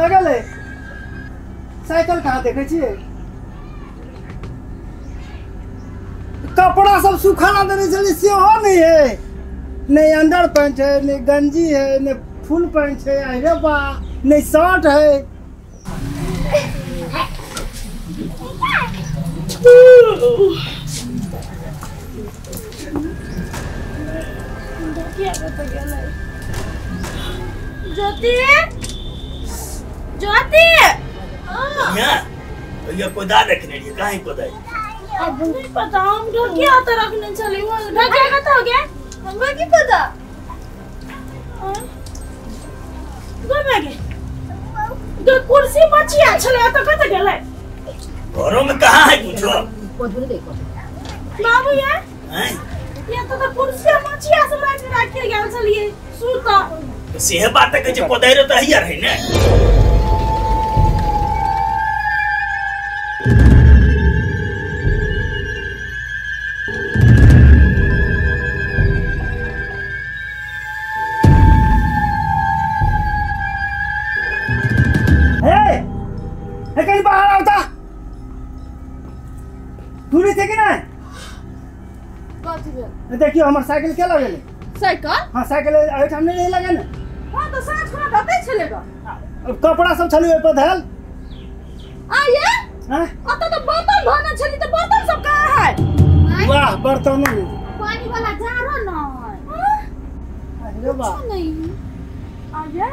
लगल है। साइकिल कहाँ देखे छियै? कपड़ा सब सुखाना देने चली सेहो नहीं है। नहीं अंडर पैंट है, नहीं गंजी है, नहीं फुल पैंट है अरे बा, नहीं शर्ट है। ज्योति? तो ये कोदा रखने लिए? कहाँ कोदाई अब नहीं पता हम ढोकी आता रखने चले? वो ढका का तो हो गया। हमको की पता। हाँ? कब आ गए कुर्सी बची है चले तो कत गेले घरों में कहाँ है पूछो बाबू ये? हैं? ये तो तो कुर्सी बची है सब रात में रख के गेल चलिए। सूता तो सेह बात है कि कोदाई रो तो हियर है ना। दूरी थे कि नहीं कथी भेल देखियो हमर साइकिल के लगल साइकिल हाँ साइकिल एहिठाम नहीं लगे ना हाँ तो साँझ खा दते चलेगा अब कपड़ा सब छली ओहि पर धैल आ ये हैं? अत तो बर्तन धोने चली तो बर्तन सब कहाँ है वाह बर्तनों में पानी वाला जारो न अरे वाह नहीं आगे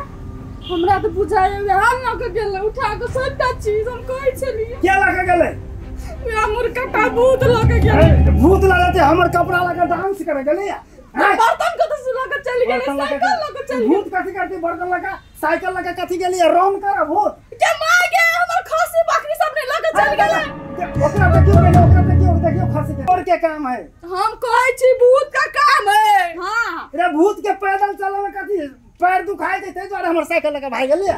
हमरा तो बुझाए हम न के गेल उठा के सबटा चीज़ हम कहै छली क्या लगे गले भूत लगे भूत लगाते हमर कपड़ा लगा डांस करे गले। या बर्तन को तो सुला के चली गेल लगा साइकिल के- चली भूत कथी करती बर्तन लगा साइकिल लगा कथी गेली रोम कर भूत। के मार गए हमर खसी बकरी सबने लगे चल गेल। ओकरा देखियो गेले ओकरा देखियो देखियो खसी के और के काम है। हम कहै छी भूत का काम है। हाँ। रे भूत के पैदल चले में कथी पैर दुखाई देते द्वारे हमर साइकिल लगा भाग गेली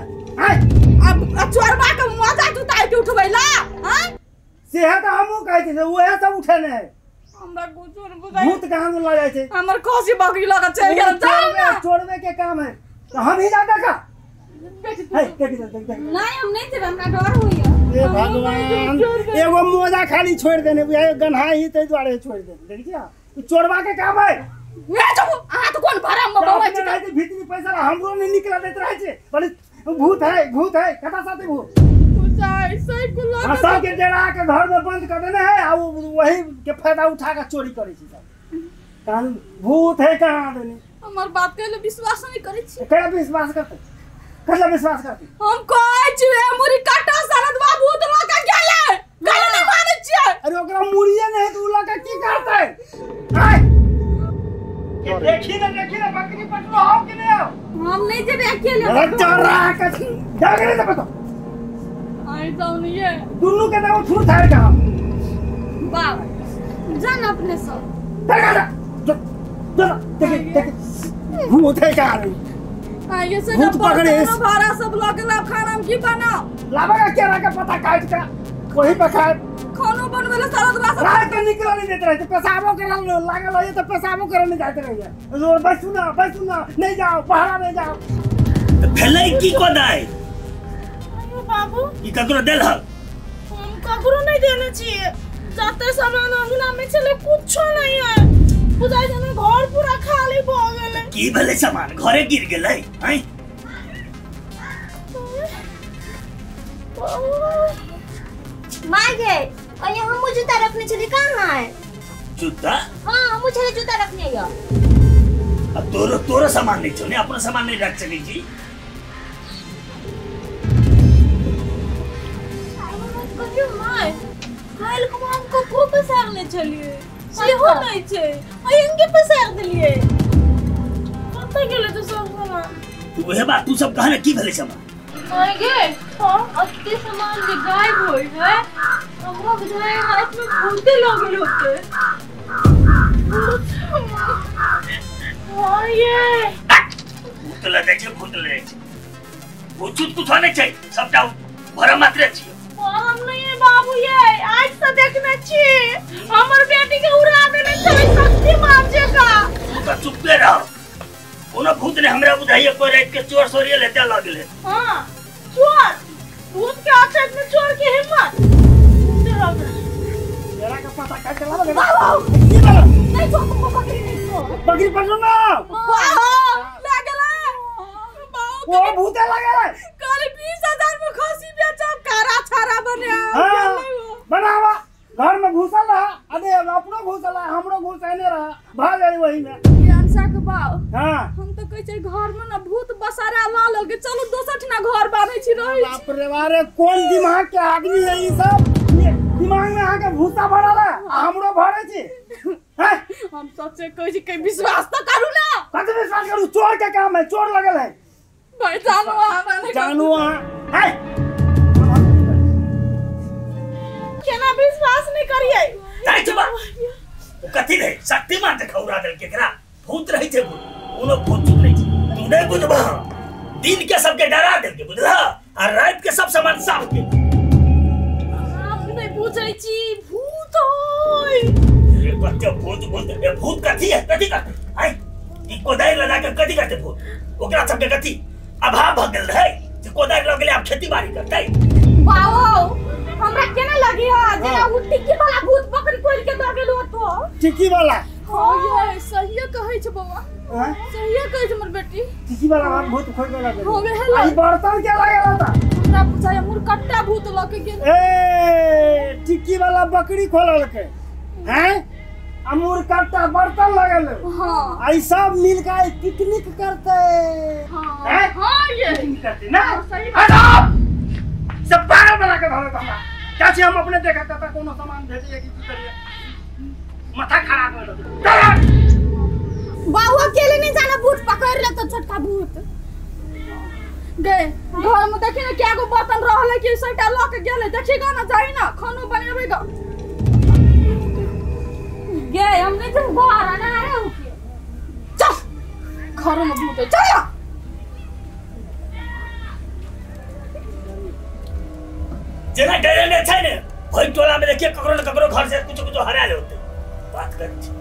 अब चोरबा के मज़ा जुताई के उठबैला हाँ सेहे तो हमहू कहै छी उहे सब उठे ने हमरा कुछो न बुझाई भूत कहाँ में लग जाए छे। हमर खसी बकरी लगे चल गेल। जाओ ना। चोरवे के काम है तो हम ही जा देखा नहीं हम नहीं थे हमरा डर होइया ए भगवान एगो मोजा खाली छोड़ देने बुझाए गन्हा ही ते द्वारे छोड़ देने देखिए ई चोरवा के काम है ए आ तो कोन भरम में छी? भीतरी पैसा हमरो नहीं निकला देते रहे छे। भूत है भूत है कथा साथे भूत? को आ सब के डेरा के घर में बंद कर देने है आ वही के फ़ायदा उठा के चोरी करे छी सब। कान भूत है कहाँ देने हमर बात कहले विश्वास नहीं करे छी। कड़ा विश्वास करते? कड़ा विश्वास करते? हम कहै छी ए मुरी दुन्नु के नाम थू थार का बाबा जान अपने सब तगा जा चल देख देख। भूत है का रे? आ से भूत पकड़े। भाड़ा सब लगे ला खाना में की बना लावा का क्या का पता काट का वही पे खाए खानो बनवेले सरद बास रात। के निकल नहीं देते रहते पेशाबो करे लागल रहिए तो पेशाबो करे नहीं जाते रहिए। रो बस सुना बस सुना नहीं जाओ पहाड़ा नहीं जाओ। तो भेलै की कोदाई बाबू। ई ककरो देल हल ककरो नहीं देने चाहिए जाते सामान अंगना में चले कुछ नहीं है बुझाई जाने घर पूरा खाली भ गेले की भेलै सामान घरे गिर गेलै हैं मागे और ये हम जूता रखने चले कहाँ है जूता हाँ हम मुझे जूता रखने गया अब तोरो तोरो सामान नहीं छो ने अपनो सामान नहीं रख सकै छी को पसार ले चलिए से हो नहीं छे आ इनके पसार दिलिए कतै गेले तो सब सामान तू वह बात तू सब कहना की भेलै सामान आगे हाँ अत्ते सामान में गायब होई है। हमरा बुझाए हाथ में भूते लगे होते हाँ ये। भूत लगे छै भूत कुछ नहीं छै सबटा भर मात्र छियै हम है बाबू ये आज से देखने छी हमर बेटी के उड़ा देने छै शक्तिमान जका तू का चुपे रहो। कोनो भूत ने हमरा बुझाइए कोई रात के चोर सोरिये लेते लग गेले हाँ चोर। भूत के आते में चोर की हिम्मत। तेरा का पता का चला बगैर नहीं चोर को पकड़ी नहीं चोर बकरी पकड़ो ना लागला वो भूते लगे। कल बीस हज़ार में खसी बेचो कथी रहे शक्तिमान देखा उड़ा दिल केकरा भूत रही थे भूत कोनो भूत चुप नहीं थी तू नहीं बुझबा दिन के सबके डरा दिल के बुझला और रात के सब सामान साफ़ के आप नहीं पूछै छी भूत होय ये बच्चा भूत भूत ये भूत कथी है? कथी करते आई ई कोदाई लगा के कथी करते भूत? ओकरा सबके कथी? अभाव भ गेल रहे जे कोदाई लग गेले आब खेती बाड़ी करते बाओ हमरा केना लगी हा? जेना उ टिक्की वाला भूत पकड़ कोल के दऽ गेलो तो। टिकी वाला हाँ। ये सही कहै छै बौआ। हैं? सही कहै छै हमर बेटी। टिकी वाला बात बहुत खोल के लगे हो गेल आई बर्तन क्या लगेला था हमरा बुझाय मुरकट्टा भूत लऽ के गेल। ए टिक्की वाला बकरी खोलल के हैं अमूर काटा बर्तन लगल हाँ। आई सब मिल के पिकनिक करते। हाँ। हैं? हाँ ये। पिकनिक करते ना? सही हटाओ सब पागल बना के धरे हमरा। छी हम अपने देखा था कोनो सामान भेजिए कि की माथा खराब हो बाबू अकेले नहीं जाना भूत पकड़ ले तो छोटका भूत। गए घर में देखी ना क्या गो बर्तन रहले कि सबटा लऽ के गेले देखिएगा ना जाई ना खानो बनेबेगा गए हम घर आना हो के चल। घर में भूत चल। जेना डरे ने छै ने भई टोला में देखिए ककरो न ककरो घर से कुछ कुछ हरा ले होते बात कर छी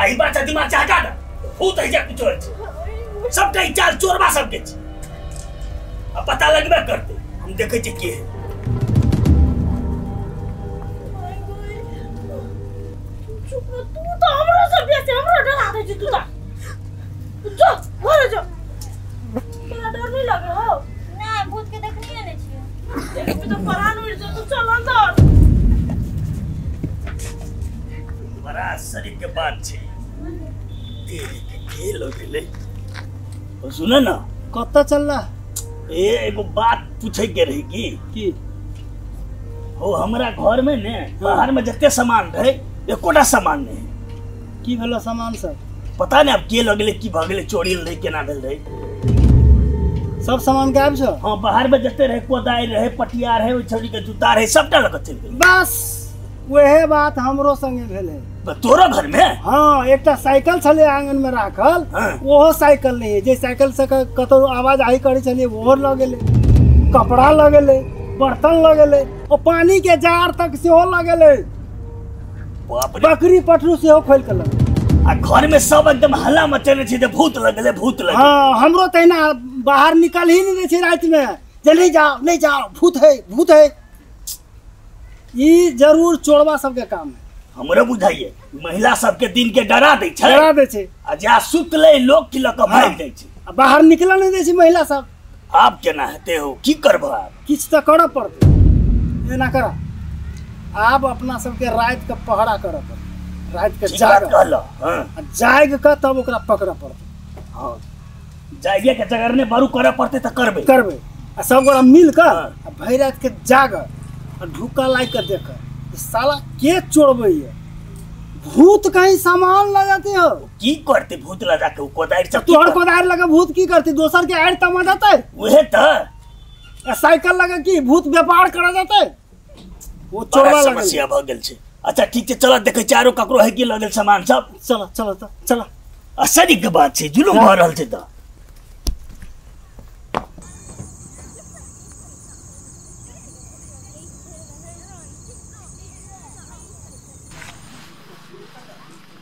आही बात है दिमाग हटा दे भूत है जे कुछ छै सब कई चाल चोरबा सब के छी अब पता लगबे करते हम देखे छी के है तू तो हमरो से बेसी हमरो डरा दे छी तू तो जो घर जो तोरा डर नहीं लगे हो नहीं भूत के देखनी नहीं छियै देखबी तो परान उड़ जा तू चल अंदर चल एगो बात पूछे के रही की की हो हमरा घर में ने बाहर में जते सामान रहे एकोटा सामान नहीं की भेलो सामान सब? पता नहीं अब के की भ गेले चोरी केना भेल रहे। सब सामान गायब छो? हाँ बाहर में जते रहे कोदाई रहे पटिया रहे ओइ छौरी के जूता रहे सबटा लगत चलि गेल बस वहे बात हमरो संगे भेले तोरा घर में? हाँ एकटा साइकिल छले आँगन में राखल हाँ। ओहो साइकिल नहीं है जे साइकिल से क- कतौ आवाज़ आई करे छलिए ओहो लग गेले। कपड़ा लग गेले बर्तन लग गेले और पानी के जार तक सेहो लग गेले। बकरी पटरू सेहो खोल के लग। आ घर में सब एकदम हल्ला मचेने छै जे भूत लगले भूत लगले। हाँ हमरो तहिना बाहर निकल ही नहीं दै रात में। जे नहीं जाओ नहीं जाओ भूत है भूत है। ई ज़रूर चोरबा सबके काम है। हमरो बुझाइए महिला सबके दिन के डरा दै छै। डरा दै छै। आ जा सुतले लोग की लक हाँ। भाग जाइ छै। आ बाहर निकल नहीं दै छै महिला सब। आब केना हेते हो की करबो आब? किछु तऽ करऽ पड़तै। एना कर आब अपना सबके राति के पहरा पड़तै। राति के जाग कहलो? हाँ। जाग के तब ओकरा पकड़ऽ पड़तै। हाँ। जाइए के जगरने बारू करे पड़ते तो करबे। करबै। आ सब गोरा मिल कऽ हाँ। भरि राति के जाग आ ढुका लागि के देख साला के चोरबै ये? भूत कहीं सामान लग जाते हो? की करते भूत लगा के? कोदारि से तोहर कोदारि लगे भूत की करती? दोसर के आड़ि तमा देतै उहे त। आ साइकिल लगे की भूत व्यापार करऽ जेतै? वो चोरबा समस्या भ गेल छै। अच्छा ठीक छै चल देखे चारो ककरो है की लगल सामान सब? चलो चलो तो चलो। असरी के बात छै जुलुम। भ रहल छै त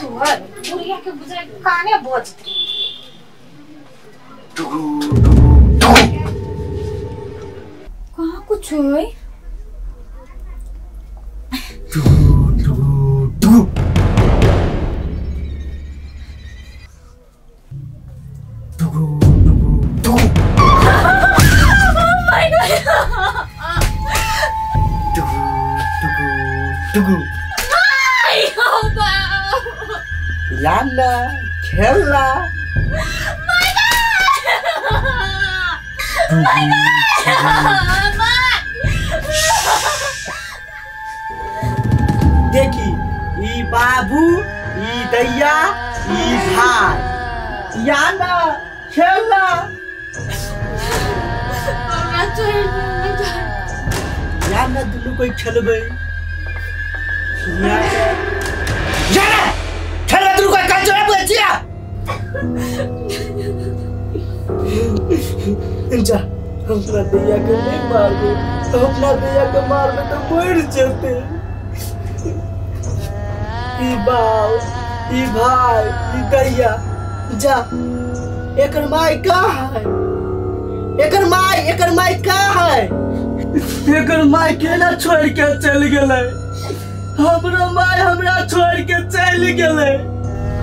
टुड लुड के को काने बुड़ बुड़ बुड़ बुड़ देखी, ई बाबू, ई दैया, ई याना खेलना याना दुनू कोई खेलबै। याना याना कोई काज जोड़े जा अपना नहीं मारबे अपना दैया के मारबे तो मर जेते। ई बाप, ई भाई, ई दैया जा, एकर माई कहाँ है? एकर माई, एकर है? एकर माई केना छोड़ के चल गेलै? हमरा माई हमरा छोड़ के चल लग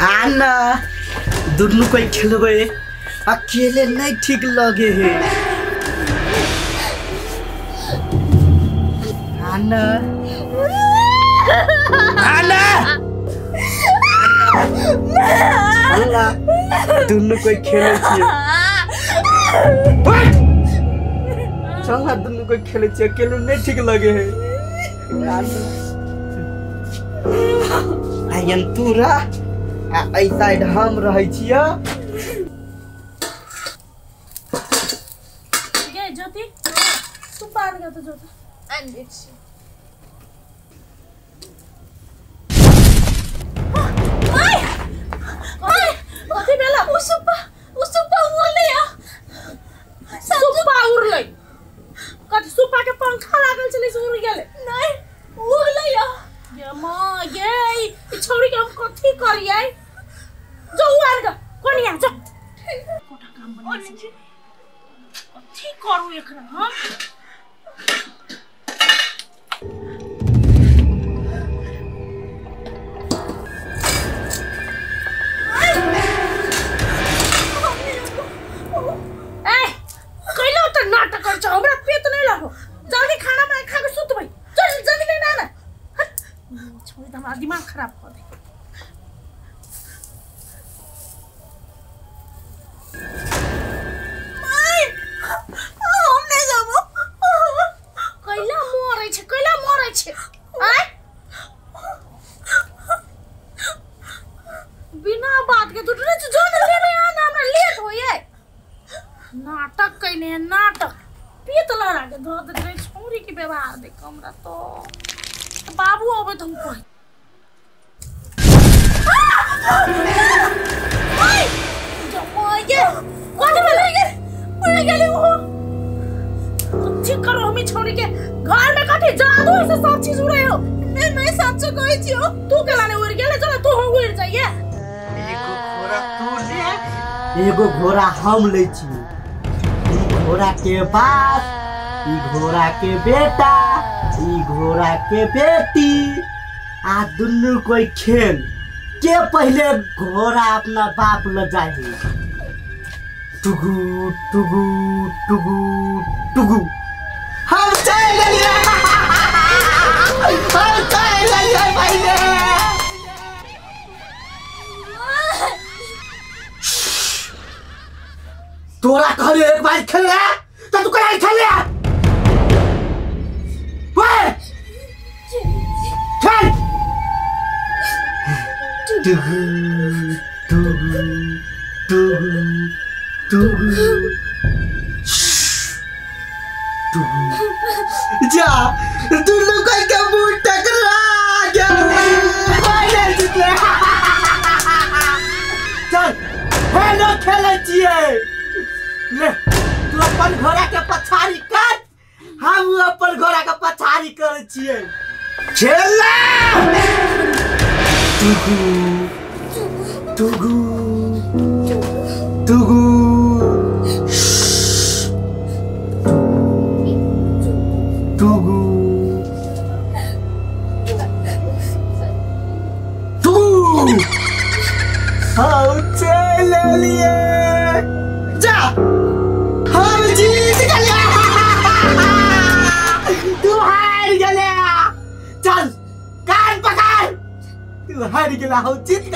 आना। दुनू कोई खेलबे अकेले नहीं ठीक लगे है। आना। आना। आना। दुनू कोई खेले छियै चल दुनू कोई खेले अकेले नहीं ठीक लगे है। आयन तूरा आ एहि साइड हम रहै छियै। गे ज्योति? तू पार गयो तो ज्योति। आनि दै छी कथी भेला? उसुप्पा उसुप्पा उड़ले या सुप्पा उड़ले? कथी सुप्पा के पंखा लागल छलै से उड़ गेलै? नहीं म ये छोरी काम कति करियै जाऊ आर ग कोनी आ जा कोठा काम बनि कथी करू एकरा हम बिना बात के तू ट्रेन जो न लेने आना हमरा लेट होइए नाटक कैने हैं, नाटक। पीत लड़ा के धो दे रे छोरी के व्यवहार देख हमरा तो। बाबू अबे तुम कोई ठीक करो हमी छोरी के। घर में कथी जादू से सब चीज़ उड़े हो। मैं मैं सच कहै छियो तू के लाने उड़ गेले चल तू हो उड़ जाइए। ले एगो घोड़ा हम ले घोड़ा के ई घोड़ा के बेटा घोड़ा के बेटी। आ दुनू कोई खेल। के पहले घोड़ा अपना बाप ल जाही? टुगु टुगु टुगु टुगु। हम चल हम चल गेलिए तोरा कहले एक बार खेले तो तू कहीं खेले ओए चल हम अपन घोड़ा के पछाड़ी करे छिए खेला टुगु टुगु टुगु गया चल